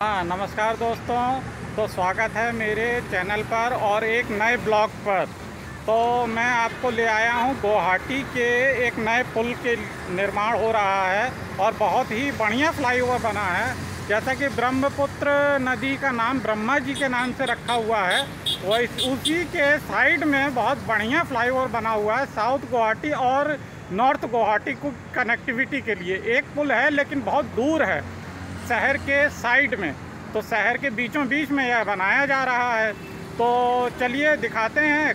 हाँ नमस्कार दोस्तों। तो स्वागत है मेरे चैनल पर और एक नए ब्लॉग पर। तो मैं आपको ले आया हूँ गुवाहाटी के एक नए पुल के निर्माण हो रहा है और बहुत ही बढ़िया फ्लाईओवर बना है। जैसा कि ब्रह्मपुत्र नदी का नाम ब्रह्मा जी के नाम से रखा हुआ है वो इस, उसी के साइड में बहुत बढ़िया फ्लाईओवर बना हुआ है, साउथ गुवाहाटी और नॉर्थ गुवाहाटी को कनेक्टिविटी के लिए। एक पुल है, लेकिन बहुत दूर है। शहर के साइड में तो शहर के बीचों बीच में यह बनाया जा रहा है। तो चलिए दिखाते हैं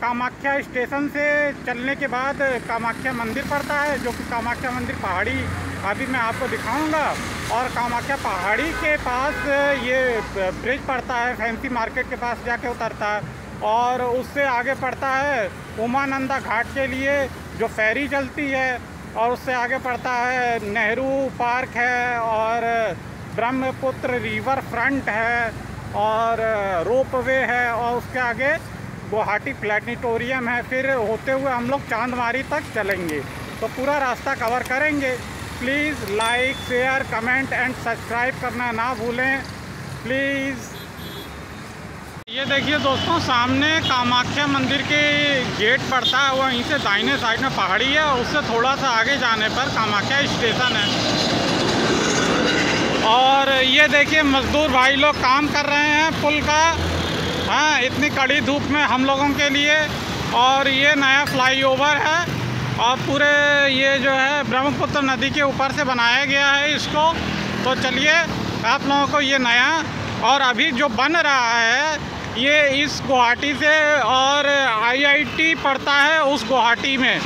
कामाख्या स्टेशन से चलने के बाद कामाख्या मंदिर पड़ता है, जो कि कामाख्या मंदिर पहाड़ी, अभी मैं आपको दिखाऊँगा। और कामाख्या पहाड़ी के पास ये ब्रिज पड़ता है, फैंसी मार्केट के पास जाके उतरता है। और उससे आगे पड़ता है उमानंदा घाट के लिए, जो फेरी चलती है। और उससे आगे पड़ता है नेहरू पार्क है और ब्रह्मपुत्र रिवर फ्रंट है और रोपवे है और उसके आगे गुवाहाटी प्लेनेटोरियम है। फिर होते हुए हम लोग चांदमारी तक चलेंगे। तो पूरा रास्ता कवर करेंगे। Please like share comment and subscribe करना ना भूलें। प्लीज़ ये देखिए दोस्तों, सामने कामाख्या मंदिर के गेट पड़ता है वहीं से दाहिने साइड में पहाड़ी है और उससे थोड़ा सा आगे जाने पर कामाख्या स्टेशन है। और ये देखिए, मजदूर भाई लोग काम कर रहे हैं पुल का। हाँ इतनी कड़ी धूप में हम लोगों के लिए। और ये नया फ्लाईओवर है और पूरे ये जो है ब्रह्मपुत्र नदी के ऊपर से बनाया गया है इसको। तो चलिए, आप लोगों को ये नया और अभी जो बन रहा है ये इस गुवाहाटी से और आईआईटी पड़ता है उस गुवाहाटी में,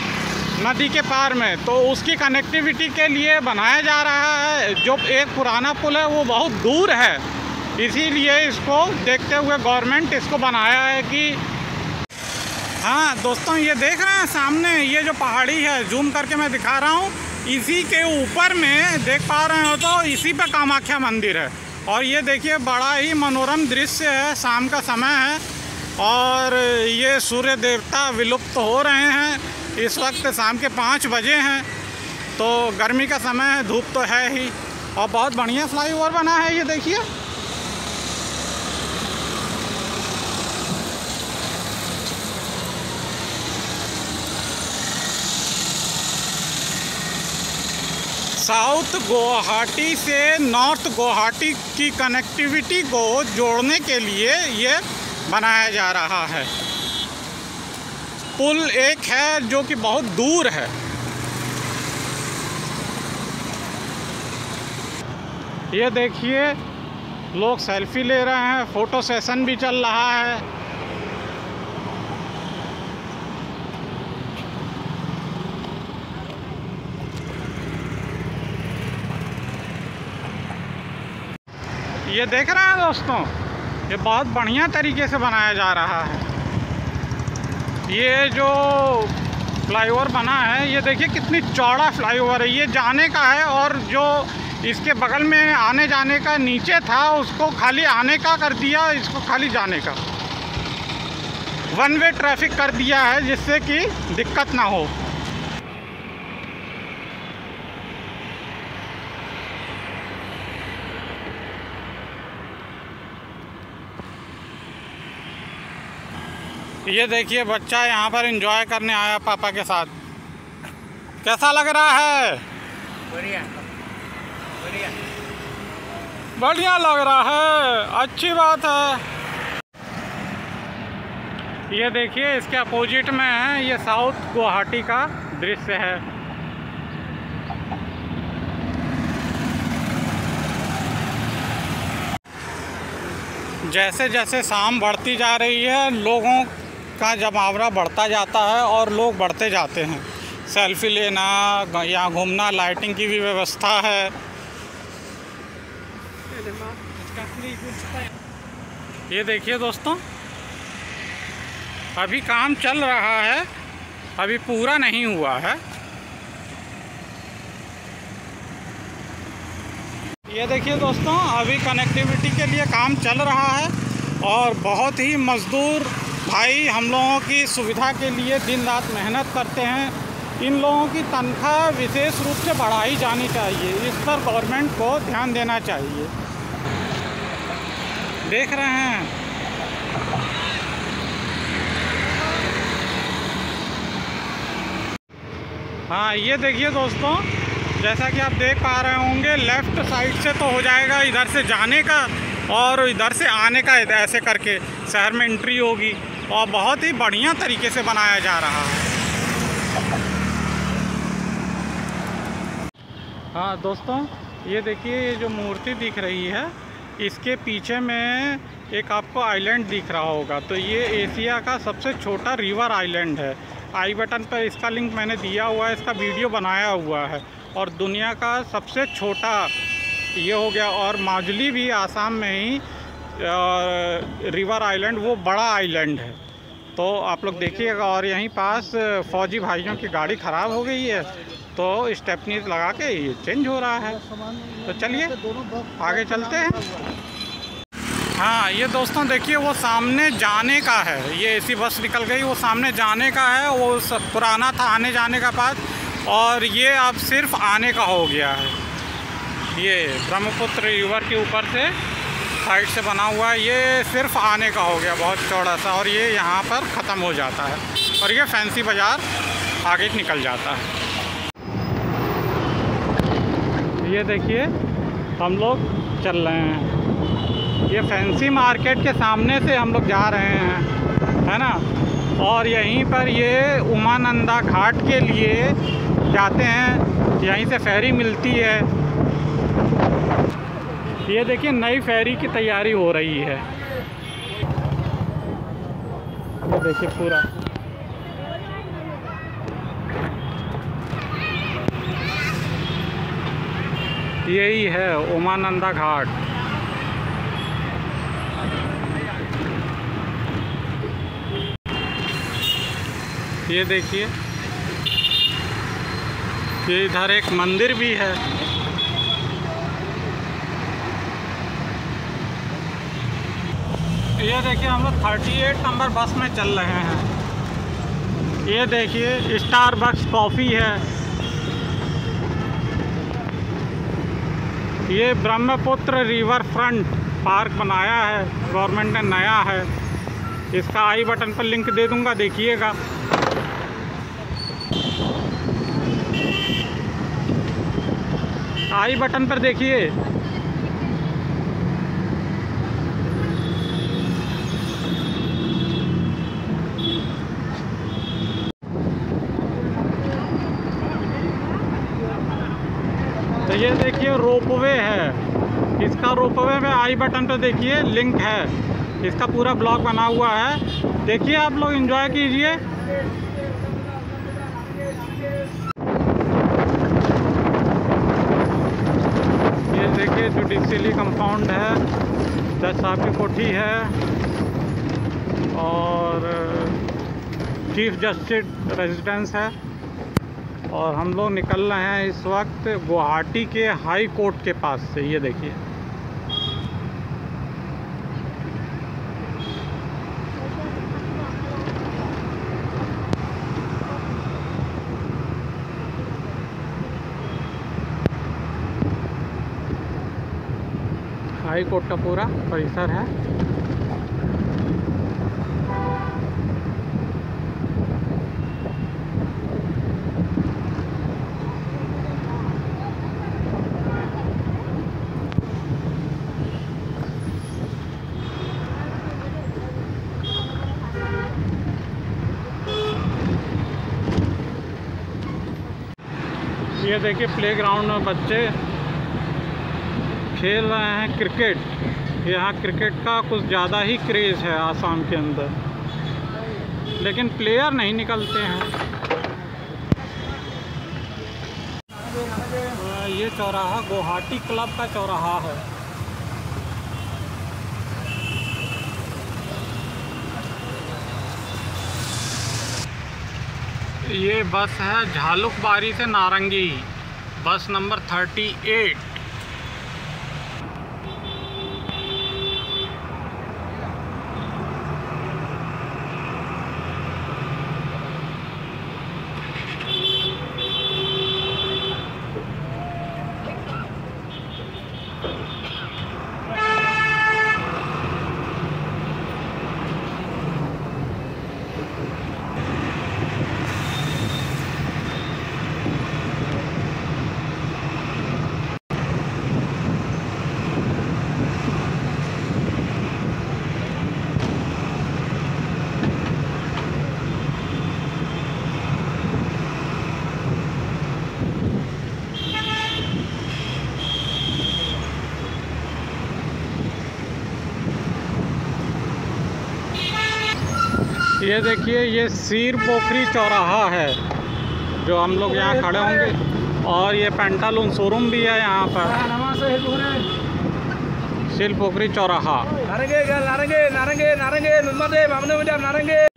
नदी के पार में। तो उसकी कनेक्टिविटी के लिए बनाया जा रहा है। जो एक पुराना पुल है, वो बहुत दूर है। इसीलिए इसको देखते हुए गवर्नमेंट इसको बनाया है कि हाँ दोस्तों, ये देख रहे हैं सामने, ये जो पहाड़ी है जूम करके मैं दिखा रहा हूँ। इसी के ऊपर में देख पा रहे हो तो इसी पे कामाख्या मंदिर है। और ये देखिए, बड़ा ही मनोरम दृश्य है, शाम का समय है, और ये सूर्य देवता विलुप्त हो रहे हैं, इस वक्त शाम के पाँच बजे हैं तो गर्मी का समय है, धूप तो है ही, और बहुत बढ़िया फ्लाईओवर बना है ये, देखिए। साउथ गुवाहाटी से नॉर्थ गुवाहाटी की कनेक्टिविटी को जोड़ने के लिए ये बनाया जा रहा है। पुल एक है जो कि बहुत दूर है। ये देखिए, लोग सेल्फी ले रहे हैं, फ़ोटो सेशन भी चल रहा है। ये देख रहे हैं दोस्तों, ये बहुत बढ़िया तरीके से बनाया जा रहा है। ये जो फ्लाईओवर बना है, ये देखिए कितनी चौड़ा फ्लाईओवर है। ये जाने का है और जो इसके बगल में आने जाने का नीचे था, उसको खाली आने का कर दिया, इसको खाली जाने का। वन वे ट्रैफ़िक कर दिया है जिससे कि दिक्कत ना हो। ये देखिए बच्चा यहाँ पर एंजॉय करने आया पापा के साथ। कैसा लग रहा है? बढ़िया। बढ़िया। बढ़िया लग रहा है। अच्छी बात है। ये देखिए इसके अपोजिट में है ये साउथ गुवाहाटी का दृश्य है। जैसे जैसे शाम बढ़ती जा रही है लोगों का जमावड़ा बढ़ता जाता है और लोग बढ़ते जाते हैं। सेल्फी लेना यहाँ घूमना लाइटिंग की भी व्यवस्था है। ये देखिए दोस्तों, अभी काम चल रहा है, अभी पूरा नहीं हुआ है। ये देखिए दोस्तों, अभी कनेक्टिविटी के लिए काम चल रहा है और बहुत ही मज़दूर भाई, हम लोगों की सुविधा के लिए दिन रात मेहनत करते हैं। इन लोगों की तनख्वाह विशेष रूप से बढ़ाई जानी चाहिए। इस पर गवर्नमेंट को ध्यान देना चाहिए। देख रहे हैं। हाँ ये देखिए दोस्तों, जैसा कि आप देख पा रहे होंगे, लेफ़्ट साइड से तो हो जाएगा इधर से जाने का और इधर से आने का ऐसे करके शहर में एंट्री होगी। और बहुत ही बढ़िया तरीके से बनाया जा रहा है। हाँ दोस्तों, ये देखिए, ये जो मूर्ति दिख रही है, इसके पीछे में एक आपको आइलैंड दिख रहा होगा। तो ये एशिया का सबसे छोटा रिवर आइलैंड है। आई बटन पर इसका लिंक मैंने दिया हुआ है, इसका वीडियो बनाया हुआ है। और दुनिया का सबसे छोटा ये हो गया, और माजुली भी आसाम में ही रिवर आइलैंड, वो बड़ा आइलैंड है। तो आप लोग देखिएगा, और यहीं पास फौजी भाइयों की गाड़ी ख़राब हो गई है तो स्टेपनी लगा के ये चेंज हो रहा है। तो चलिए, आगे चलते हैं। हाँ ये दोस्तों देखिए, वो सामने जाने का है। ये ऐसी बस निकल गई, वो सामने जाने का है, वो सब पुराना था, आने जाने का पास और ये अब सिर्फ़ आने का हो गया है। ये ब्रह्मपुत्र रिवर के ऊपर से साइड से बना हुआ है। ये सिर्फ़ आने का हो गया बहुत चौड़ा सा और ये यहाँ पर ख़त्म हो जाता है और ये फैंसी बाज़ार आगे निकल जाता है। ये देखिए, हम लोग चल रहे हैं। ये फैंसी मार्केट के सामने से हम लोग जा रहे हैं, है ना? और यहीं पर ये उमानंदा घाट के लिए जाते हैं। यहीं से फेरी मिलती है। ये देखिए, नई फेरी की तैयारी हो रही है। ये देखिए पूरा। यही है उमानंदा घाट। ये देखिए, ये इधर एक मंदिर भी है। देखिए हम लोग 38 नंबर बस में चल रहे हैं। ये देखिए स्टार बक्स कॉफ़ी है। ये ब्रह्मपुत्र रिवर फ्रंट पार्क बनाया है। गवर्नमेंट ने नया है। इसका आई बटन पर लिंक दे दूँगा, देखिएगा। आई बटन पर देखिए तो ये देखिए रोपवे है इसका रोपवे में आई बटन पे देखिए, लिंक है। इसका पूरा ब्लॉग बना हुआ है। देखिए आप लोग एंजॉय कीजिए। ये देखिए जुडिशली कंपाउंड है जज साहब की कोठी है, और चीफ जस्टिस रेजिडेंस है। और हम लोग निकल रहे हैं इस वक्त गुवाहाटी के हाई कोर्ट के पास से। ये देखिए। हाई कोर्ट का पूरा परिसर है। ये देखिए प्लेग्राउंड में बच्चे खेल रहे हैं क्रिकेट। यहाँ क्रिकेट का कुछ ज़्यादा ही क्रेज़ है आसाम के अंदर। लेकिन प्लेयर नहीं निकलते हैं। ये चौराहा गुवाहाटी क्लब का चौराहा है। ये बस है झालुकबारी से नारंगी। बस नंबर थर्टी एट ये देखिए, ये सीर पोखरी चौराहा है, जो हम लोग यहाँ खड़े होंगे। और ये पेंटालून शोरूम भी है यहाँ पर। सीर पोखरी चौराहा। नारंगे नारंगे नारंगे नारंगे नारंगे।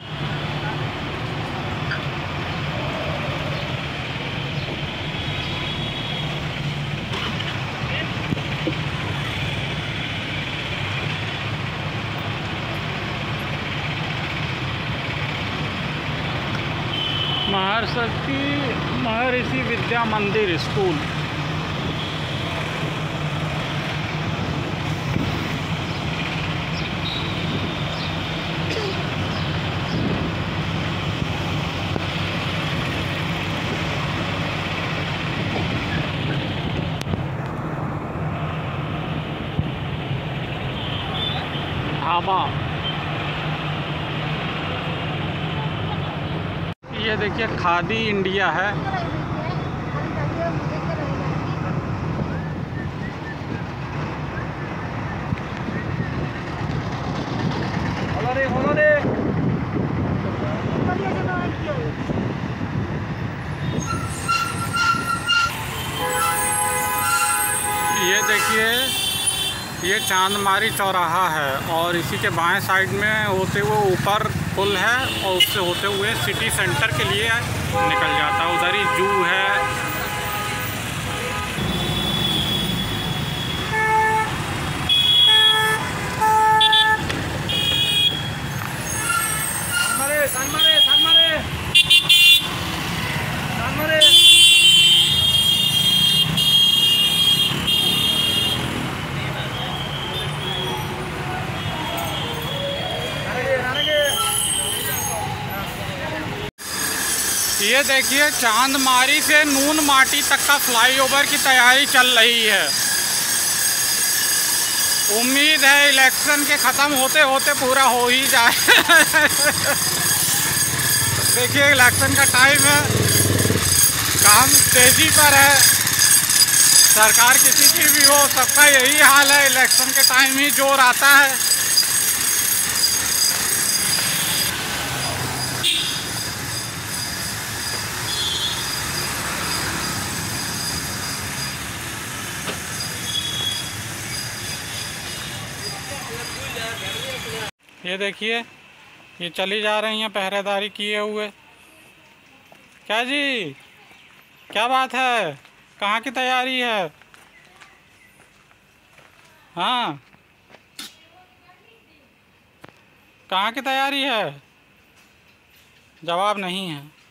महर्षि महर्षि विद्या मंदिर स्कूल ढाबा ये देखिए खादी इंडिया है। ये देखिए ये चांदमारी चौराहा है और इसी के बाएँ साइड में होते हुए ऊपर पुल है और उससे होते हुए सिटी सेंटर के लिए निकल जाता है। उधर ही जू है देखिए, चांदमारी से नून माटी तक का फ्लाईओवर की तैयारी चल रही है। उम्मीद है इलेक्शन के ख़त्म होते होते पूरा हो ही जाए। देखिए इलेक्शन का टाइम है। काम तेज़ी पर है। सरकार किसी की भी हो, सबका यही हाल है। इलेक्शन के टाइम ही ज़ोर आता है। ये देखिए, ये चली जा रही हैं, पहरेदारी किए हुए। क्या जी? क्या बात है? कहाँ की तैयारी है? हाँ। कहाँ की तैयारी है? जवाब नहीं है।